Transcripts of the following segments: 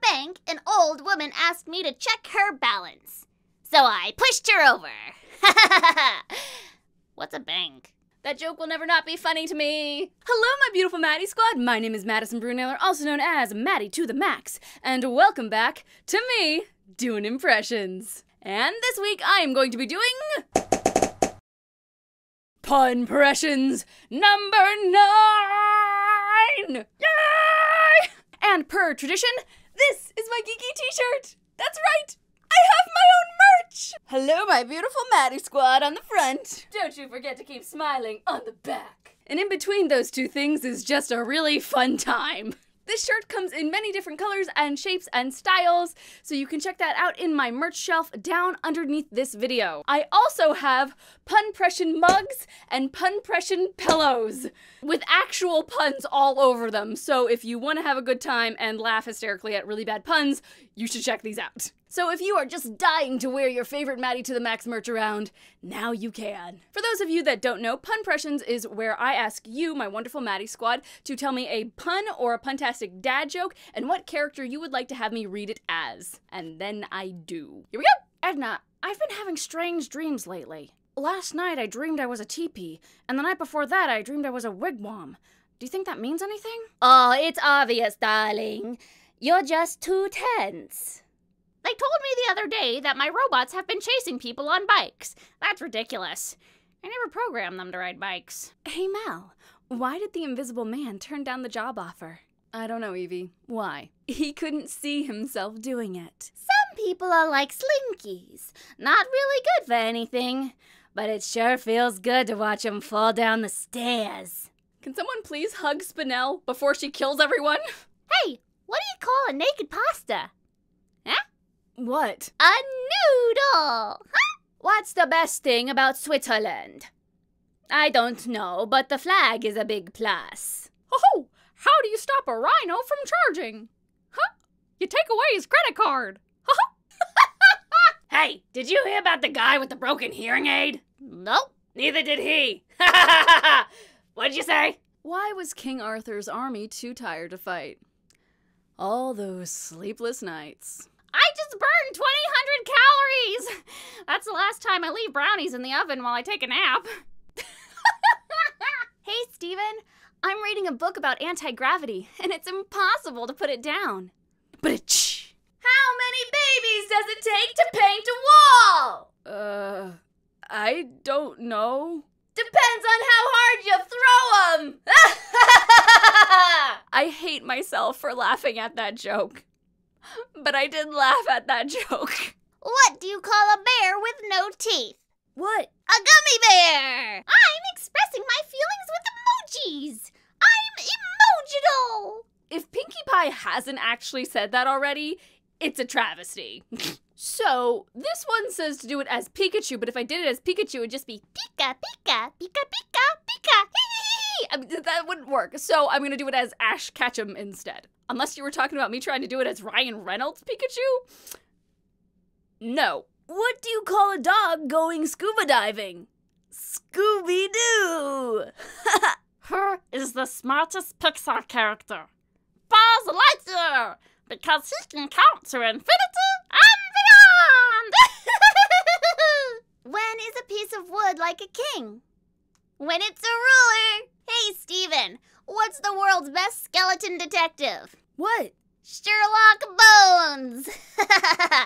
bank, an old woman asked me to check her balance. So I pushed her over. What's a bank? That joke will never not be funny to me. Hello, my beautiful Madi squad. My name is Madison Brunoehler, also known as Madi to the Max, and welcome back to me doing impressions. And this week I am going to be doing pun impressions number nine. Yay! And per tradition, this is my geeky T-shirt. That's right. I have my own merch! Hello, my beautiful Madi squad on the front. Don't you forget to keep smiling on the back. And in between those two things is just a really fun time. This shirt comes in many different colors and shapes and styles, so you can check that out in my merch shelf down underneath this video. I also have punpression mugs and punpression pillows with actual puns all over them, so if you want to have a good time and laugh hysterically at really bad puns, you should check these out. So if you are just dying to wear your favorite Madi to the Max merch around, now you can. For those of you that don't know, Punpressions is where I ask you, my wonderful Madi squad, to tell me a pun or a puntastic dad joke and what character you would like to have me read it as. And then I do. Here we go! Edna, I've been having strange dreams lately. Last night I dreamed I was a teepee, and the night before that I dreamed I was a wigwam. Do you think that means anything? Oh, it's obvious, darling. You're just too tense. They told me the other day that my robots have been chasing people on bikes. That's ridiculous. I never programmed them to ride bikes. Hey Mal, why did the invisible man turn down the job offer? I don't know, Evie. Why? He couldn't see himself doing it. Some people are like slinkies. Not really good for anything. But it sure feels good to watch them fall down the stairs. Can someone please hug Spinel before she kills everyone? Hey, what do you call a naked pasta? What? A noodle! What's the best thing about Switzerland? I don't know, but the flag is a big plus. Oh, how do you stop a rhino from charging? Huh? You take away his credit card. hey, did you hear about the guy with the broken hearing aid? Nope. Neither did he. What'd you say? Why was King Arthur's army too tired to fight? All those sleepless nights. I just burned 2000 calories! That's the last time I leave brownies in the oven while I take a nap. hey, Steven. I'm reading a book about anti gravity, and it's impossible to put it down. But How many babies does it take to paint a wall? Uh, I don't know. Depends on how hard you throw them. I hate myself for laughing at that joke. But I did laugh at that joke. What do you call a bear with no teeth? What? A gummy bear! I'm expressing my feelings with emojis! I'm emotional! If Pinkie Pie hasn't actually said that already, it's a travesty. so, this one says to do it as Pikachu, but if I did it as Pikachu, it'd just be Pika, Pika, Pika, Pika, Pika. I mean, that wouldn't work. So, I'm gonna do it as Ash Ketchum instead. Unless you were talking about me trying to do it as Ryan Reynolds Pikachu? No. What do you call a dog going scuba diving? Scooby Doo! Her is the smartest Pixar character. Buzz Lightyear! Because he can count to infinity and beyond! when is a piece of wood like a king? When it's a ruler! Hey, Steven, what's the world's best skeleton detective? What? Sherlock Bones!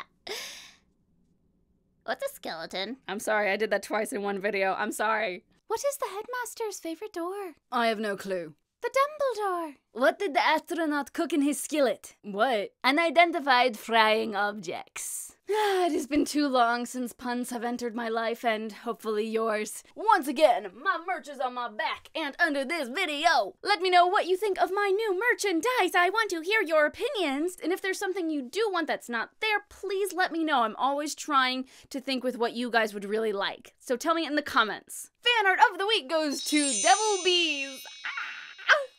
What's a skeleton? I'm sorry, I did that twice in one video. I'm sorry. What is the headmaster's favorite door? I have no clue. The Dumbledore. What did the astronaut cook in his skillet? What? Unidentified frying objects. it has been too long since puns have entered my life and hopefully yours. Once again, my merch is on my back and under this video. Let me know what you think of my new merchandise. I want to hear your opinions. And if there's something you do want that's not there, please let me know. I'm always trying to think with what you guys would really like. So tell me in the comments. Fan art of the week goes to Devil Bees.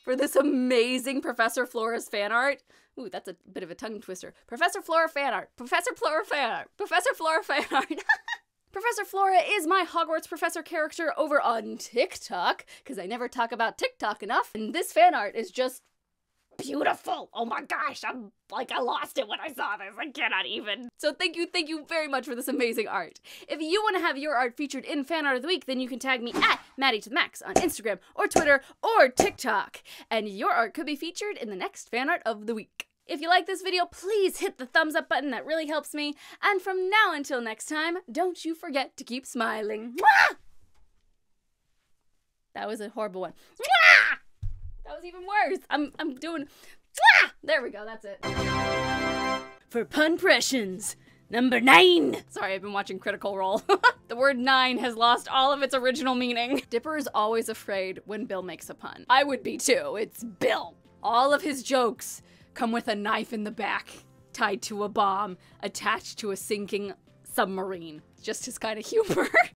For this amazing Professor Flora's fan art. Ooh, that's a bit of a tongue twister. Professor Flora fan art. Professor Flora fan art. Professor Flora fan art. Professor Flora is my Hogwarts professor character over on TikTok, because I never talk about TikTok enough. And this fan art is just beautiful. Oh my gosh, I'm like, I lost it when I saw this. I cannot even. So thank you, thank you very much for this amazing art. If you want to have your art featured in Fan Art of the Week, then you can tag me at Madi to the Max on Instagram or Twitter or TikTok, and your art could be featured in the next Fan Art of the Week. If you like this video, please hit the thumbs up button. That really helps me. And from now until next time, don't you forget to keep smiling. That was a horrible one. That was even worse. I'm I'm doing. There we go. That's it. For punpressions, number nine. Sorry, I've been watching Critical Role. the word nine has lost all of its original meaning. Dipper is always afraid when Bill makes a pun. I would be too. It's Bill. All of his jokes come with a knife in the back, tied to a bomb, attached to a sinking submarine. Just his kind of humor.